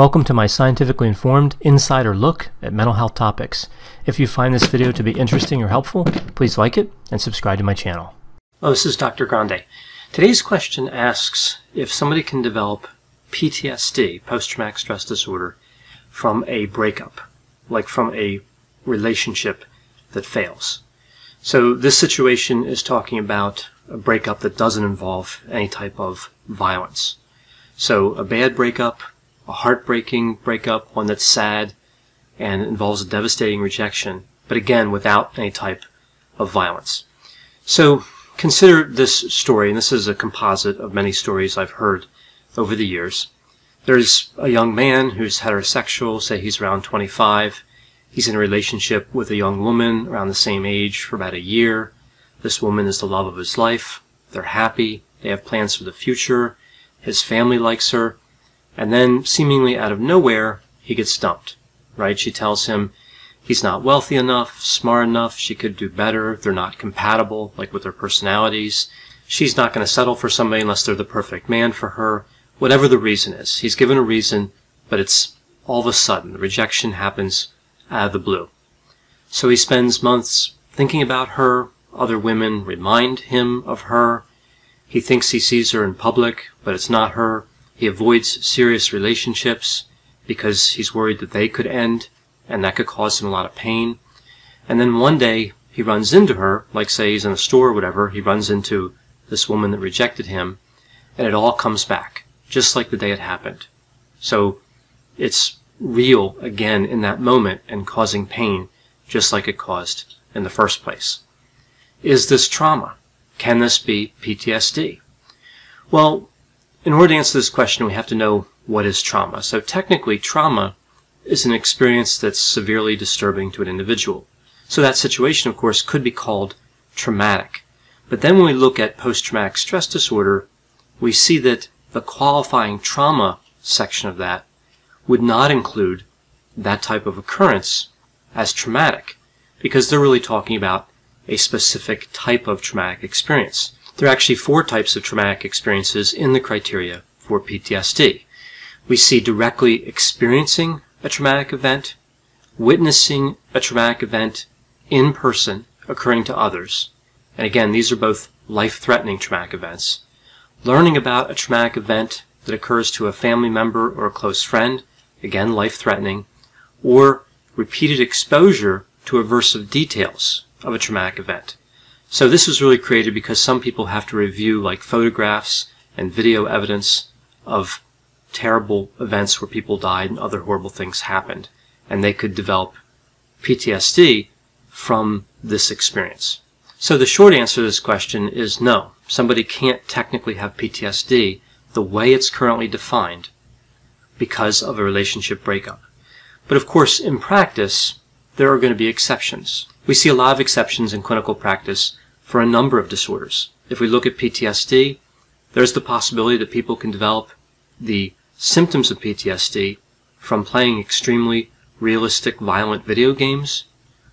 Welcome to my scientifically informed insider look at mental health topics. If you find this video to be interesting or helpful, please like it and subscribe to my channel. Oh, this is Dr. Grande. Today's question asks if somebody can develop PTSD, post-traumatic stress disorder, from a breakup, like from a relationship that fails. So this situation is talking about a breakup that doesn't involve any type of violence. So a bad breakup a heartbreaking breakup, one that's sad and involves a devastating rejection, but again, without any type of violence. So consider this story, and this is a composite of many stories I've heard over the years. There's a young man who's heterosexual, say he's around 25. He's in a relationship with a young woman around the same age for about a year. This woman is the love of his life. They're happy. They have plans for the future. His family likes her. And then, seemingly out of nowhere, he gets dumped, right? She tells him he's not wealthy enough, smart enough, she could do better, they're not compatible, like with their personalities. She's not going to settle for somebody unless they're the perfect man for her. Whatever the reason is. He's given a reason, but it's all of a sudden. The rejection happens out of the blue. So he spends months thinking about her. Other women remind him of her. He thinks he sees her in public, but it's not her. He avoids serious relationships because he's worried that they could end and that could cause him a lot of pain. And then one day he runs into her, like say he's in a store or whatever, he runs into this woman that rejected him, and it all comes back, just like the day it happened. So it's real again in that moment and causing pain, just like it caused in the first place. Is this trauma? Can this be PTSD? Well, in order to answer this question, we have to know what is trauma. So technically, trauma is an experience that's severely disturbing to an individual. So that situation, of course, could be called traumatic. But then when we look at post-traumatic stress disorder, we see that the qualifying trauma section of that would not include that type of occurrence as traumatic because they're really talking about a specific type of traumatic experience. There are actually four types of traumatic experiences in the criteria for PTSD. We see directly experiencing a traumatic event, witnessing a traumatic event in person occurring to others, and again, these are both life-threatening traumatic events, learning about a traumatic event that occurs to a family member or a close friend, again, life-threatening, or repeated exposure to aversive details of a traumatic event. So this was really created because some people have to review like photographs and video evidence of terrible events where people died and other horrible things happened. And they could develop PTSD from this experience. So the short answer to this question is no. Somebody can't technically have PTSD the way it's currently defined because of a relationship breakup. But of course, in practice, there are going to be exceptions. We see a lot of exceptions in clinical practice for a number of disorders. If we look at PTSD, there's the possibility that people can develop the symptoms of PTSD from playing extremely realistic violent video games,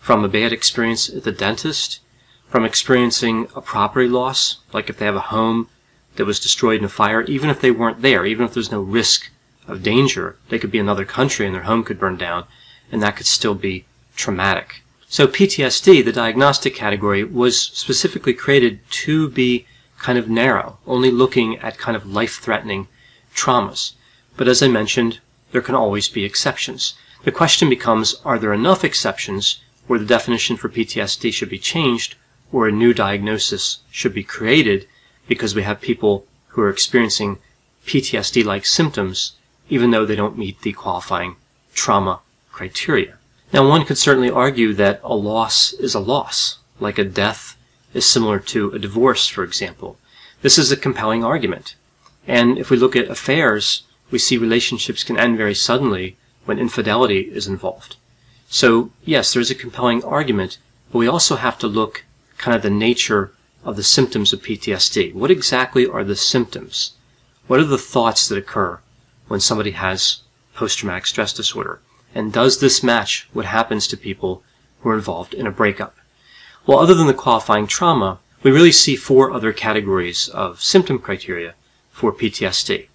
from a bad experience at the dentist, from experiencing a property loss, like if they have a home that was destroyed in a fire, even if they weren't there, even if there's no risk of danger, they could be in another country and their home could burn down, and that could still be traumatic. So PTSD, the diagnostic category, was specifically created to be kind of narrow, only looking at kind of life-threatening traumas. But as I mentioned, there can always be exceptions. The question becomes, are there enough exceptions where the definition for PTSD should be changed or a new diagnosis should be created because we have people who are experiencing PTSD-like symptoms even though they don't meet the qualifying trauma criteria. Now, one could certainly argue that a loss is a loss, like a death is similar to a divorce, for example. This is a compelling argument. And if we look at affairs, we see relationships can end very suddenly when infidelity is involved. So, yes, there's a compelling argument, but we also have to look kind of the nature of the symptoms of PTSD. What exactly are the symptoms? What are the thoughts that occur when somebody has post-traumatic stress disorder? And does this match what happens to people who are involved in a breakup? Well, other than the qualifying trauma, we really see four other categories of symptom criteria for PTSD.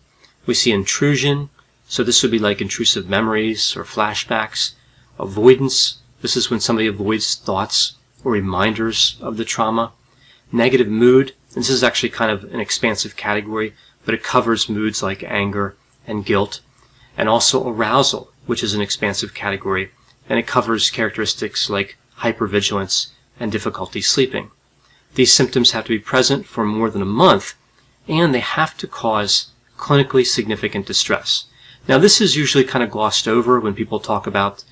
We see intrusion, So this would be like intrusive memories or flashbacks. Avoidance, this is when somebody avoids thoughts or reminders of the trauma. Negative mood, this is actually kind of an expansive category, but it covers moods like anger and guilt. And also arousal, which is an expansive category, and it covers characteristics like hypervigilance and difficulty sleeping. These symptoms have to be present for more than a month, and they have to cause clinically significant distress. Now, this is usually kind of glossed over when people talk about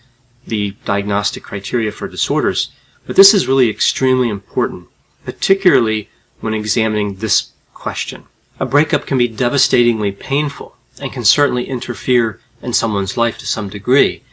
the diagnostic criteria for disorders, but this is really extremely important, particularly when examining this question. A breakup can be devastatingly painful and can certainly interfere in someone's life to some degree,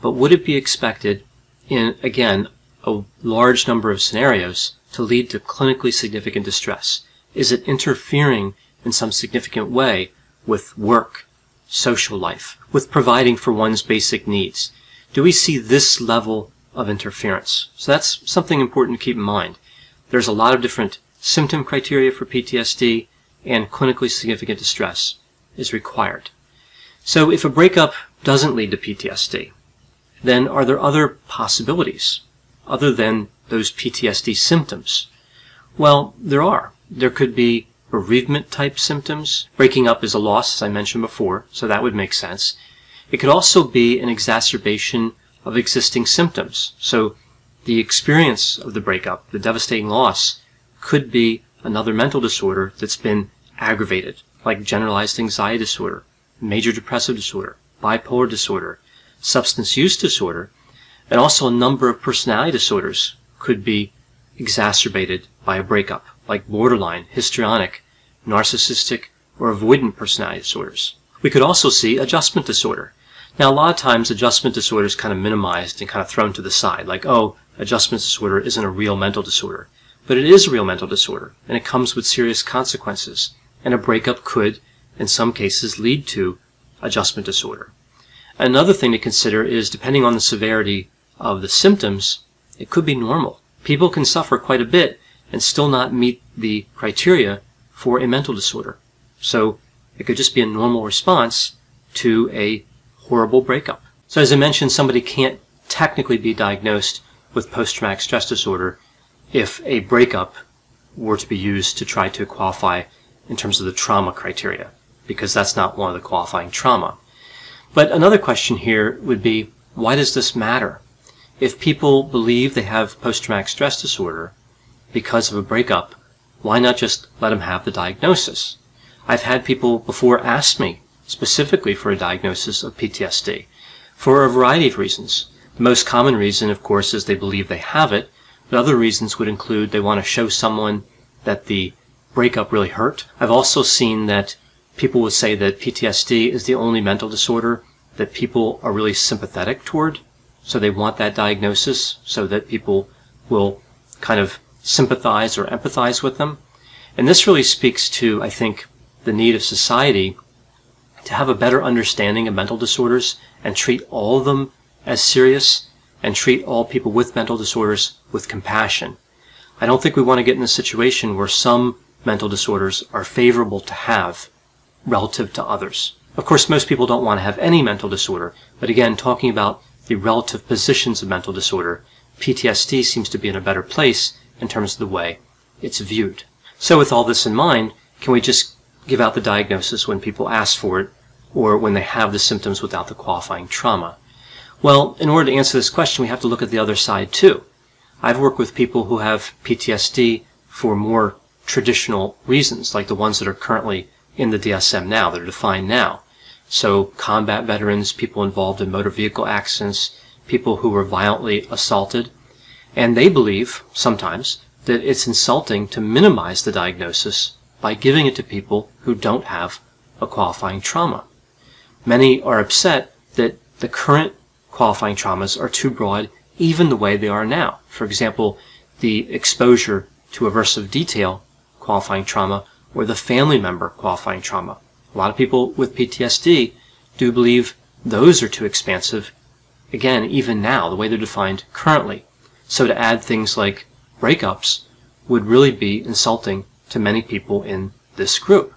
but would it be expected in, again, a large number of scenarios to lead to clinically significant distress? Is it interfering in some significant way with work, social life, with providing for one's basic needs? Do we see this level of interference? So that's something important to keep in mind. There's a lot of different symptom criteria for PTSD and clinically significant distress is required. So if a breakup doesn't lead to PTSD, then are there other possibilities other than those PTSD symptoms? Well, there are. There could be bereavement type symptoms. Breaking up is a loss, as I mentioned before, so that would make sense. It could also be an exacerbation of existing symptoms. So the experience of the breakup, the devastating loss, could be another mental disorder that's been aggravated, like generalized anxiety disorder, major depressive disorder, bipolar disorder, substance use disorder, and also a number of personality disorders could be exacerbated by a breakup, like borderline, histrionic, narcissistic, or avoidant personality disorders. We could also see adjustment disorder. Now, a lot of times adjustment disorder is kind of minimized and kind of thrown to the side, like, oh, adjustment disorder isn't a real mental disorder. But it is a real mental disorder, and it comes with serious consequences. And a breakup could, in some cases, lead to adjustment disorder. Another thing to consider is depending on the severity of the symptoms, it could be normal. People can suffer quite a bit and still not meet the criteria for a mental disorder. So it could just be a normal response to a horrible breakup. So as I mentioned, somebody can't technically be diagnosed with post-traumatic stress disorder if a breakup were to be used to try to qualify in terms of the trauma criteria, because that's not one of the qualifying trauma. But another question here would be, why does this matter? If people believe they have post-traumatic stress disorder because of a breakup, why not just let them have the diagnosis? I've had people before ask me specifically for a diagnosis of PTSD for a variety of reasons. The most common reason, of course, is they believe they have it, but other reasons would include they want to show someone that the breakup really hurt. I've also seen that people would say that PTSD is the only mental disorder that people are really sympathetic toward. So they want that diagnosis so that people will kind of sympathize or empathize with them. And this really speaks to, I think, the need of society to have a better understanding of mental disorders and treat all of them as serious and treat all people with mental disorders with compassion. I don't think we want to get in a situation where some mental disorders are favorable to have relative to others. Of course, most people don't want to have any mental disorder, but again, talking about the relative positions of mental disorder, PTSD seems to be in a better place in terms of the way it's viewed. So with all this in mind, can we just give out the diagnosis when people ask for it or when they have the symptoms without the qualifying trauma? Well, in order to answer this question, we have to look at the other side too. I've worked with people who have PTSD for more traditional reasons, like the ones that are currently in the DSM now, that are defined now. So combat veterans, people involved in motor vehicle accidents, people who were violently assaulted, and they believe, sometimes, that it's insulting to minimize the diagnosis by giving it to people who don't have a qualifying trauma. Many are upset that the current qualifying traumas are too broad even the way they are now. For example, the exposure to aversive detail qualifying trauma or the family member qualifying trauma. A lot of people with PTSD do believe those are too expansive, again, even now, the way they're defined currently. So to add things like breakups would really be insulting to many people in this group.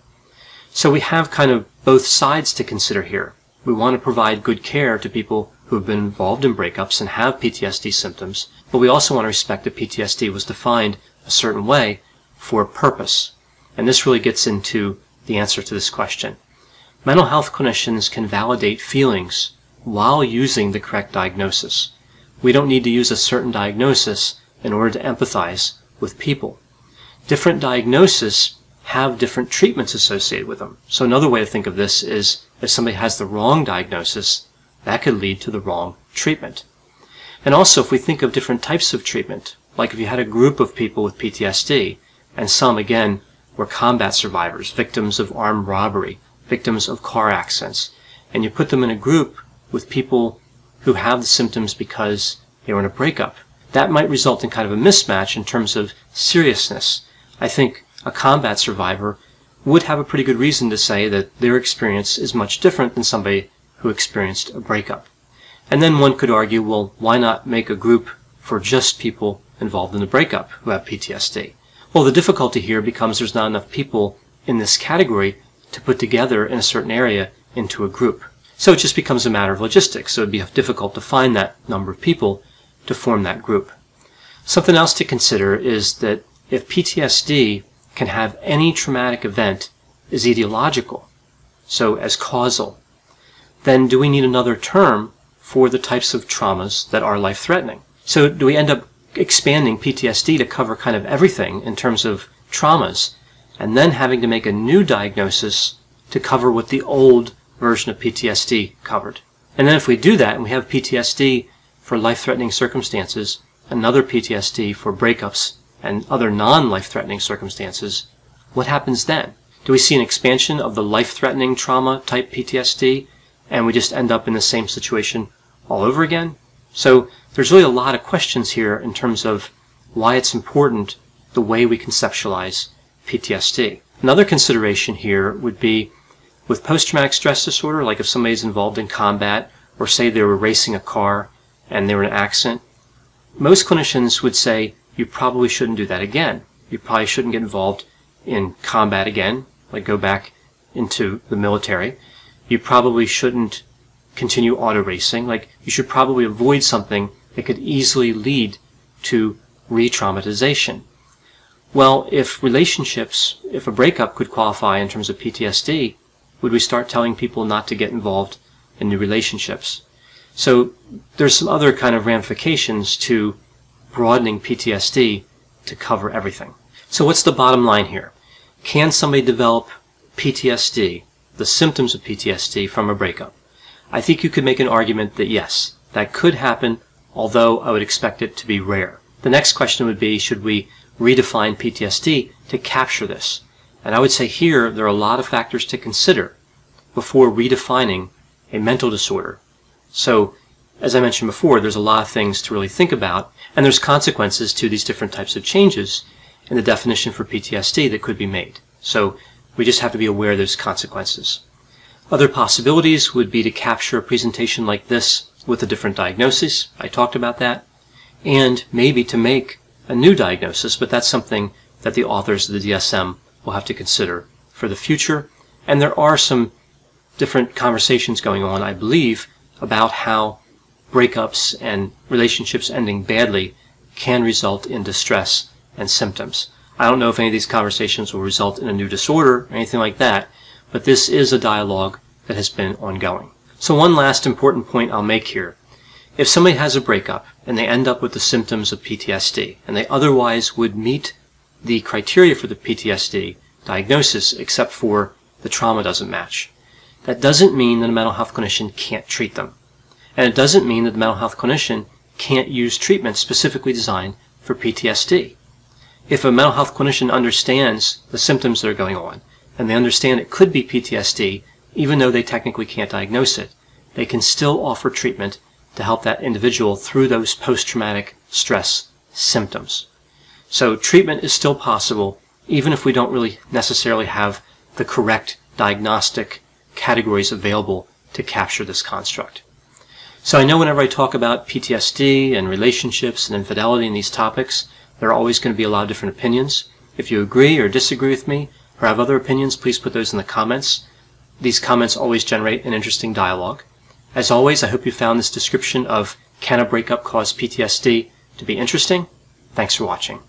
So we have kind of both sides to consider here. We want to provide good care to people who have been involved in breakups and have PTSD symptoms, but we also want to respect that PTSD was defined a certain way for a purpose. And this really gets into the answer to this question. Mental health clinicians can validate feelings while using the correct diagnosis. We don't need to use a certain diagnosis in order to empathize with people. Different diagnoses have different treatments associated with them. So another way to think of this is if somebody has the wrong diagnosis, that could lead to the wrong treatment. And also if we think of different types of treatment, like if you had a group of people with PTSD, and some again were combat survivors, victims of armed robbery, victims of car accidents, and you put them in a group with people who have the symptoms because they were in a breakup. That might result in kind of a mismatch in terms of seriousness. I think a combat survivor would have a pretty good reason to say that their experience is much different than somebody who experienced a breakup. And then one could argue, well, why not make a group for just people involved in the breakup who have PTSD? Well, the difficulty here becomes there's not enough people in this category to put together in a certain area into a group. So it just becomes a matter of logistics. So it'd be difficult to find that number of people to form that group. Something else to consider is that if PTSD can have any traumatic event is etiological, so as causal, then do we need another term for the types of traumas that are life-threatening? So do we end up expanding PTSD to cover kind of everything in terms of traumas, and then having to make a new diagnosis to cover what the old version of PTSD covered? And then if we do that and we have PTSD for life-threatening circumstances, another PTSD for breakups and other non-life-threatening circumstances, what happens then? Do we see an expansion of the life-threatening trauma type PTSD and we just end up in the same situation all over again? So there's really a lot of questions here in terms of why it's important the way we conceptualize PTSD. Another consideration here would be with post-traumatic stress disorder, like if somebody's involved in combat or say they were racing a car and they were in an accident, most clinicians would say you probably shouldn't do that again. You probably shouldn't get involved in combat again, like go back into the military. You probably shouldn't continue auto racing. Like you should probably avoid something that could easily lead to re-traumatization. Well, if relationships, if a breakup could qualify in terms of PTSD, would we start telling people not to get involved in new relationships? So there's some other kind of ramifications to broadening PTSD to cover everything. So what's the bottom line here? Can somebody develop PTSD, the symptoms of PTSD from a breakup? I think you could make an argument that yes, that could happen, although I would expect it to be rare. The next question would be, should we redefine PTSD to capture this? And I would say here, there are a lot of factors to consider before redefining a mental disorder. So as I mentioned before, there's a lot of things to really think about, and there's consequences to these different types of changes in the definition for PTSD that could be made. So we just have to be aware of those consequences. Other possibilities would be to capture a presentation like this with a different diagnosis. I talked about that. And maybe to make a new diagnosis, but that's something that the authors of the DSM will have to consider for the future. And there are some different conversations going on, I believe, about how breakups and relationships ending badly can result in distress and symptoms. I don't know if any of these conversations will result in a new disorder or anything like that, but this is a dialogue that has been ongoing. So one last important point I'll make here. If somebody has a breakup and they end up with the symptoms of PTSD and they otherwise would meet the criteria for the PTSD diagnosis except for the trauma doesn't match, that doesn't mean that a mental health clinician can't treat them. And it doesn't mean that the mental health clinician can't use treatment specifically designed for PTSD. If a mental health clinician understands the symptoms that are going on, and they understand it could be PTSD, even though they technically can't diagnose it, they can still offer treatment to help that individual through those post-traumatic stress symptoms. So treatment is still possible, even if we don't really necessarily have the correct diagnostic categories available to capture this construct. So I know whenever I talk about PTSD and relationships and infidelity and these topics, there are always going to be a lot of different opinions. If you agree or disagree with me or have other opinions, please put those in the comments. These comments always generate an interesting dialogue. As always, I hope you found this description of can a breakup cause PTSD to be interesting. Thanks for watching.